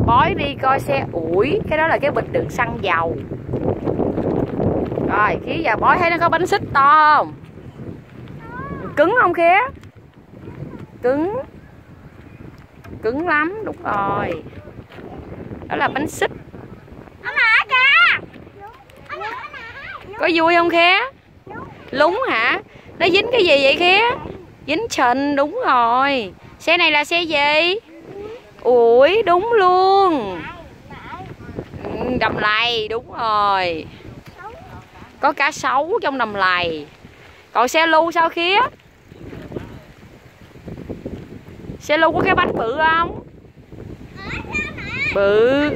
bói đi coi xe. Ủi cái đó là cái bịch đựng xăng dầu. Rồi khí và bói thấy nó có bánh xích to không? Cứng không khía cứng. Cứng lắm đúng rồi. Đó là bánh xích. Có vui không khé lúng hả? Nó dính cái gì vậy khé dính sình đúng rồi. Xe này là xe gì ủi đúng luôn. Đầm lầy đúng rồi. Có cá sấu trong đầm lầy. Còn xe lu sao khía? Xe lu có cái bánh bự không? Bự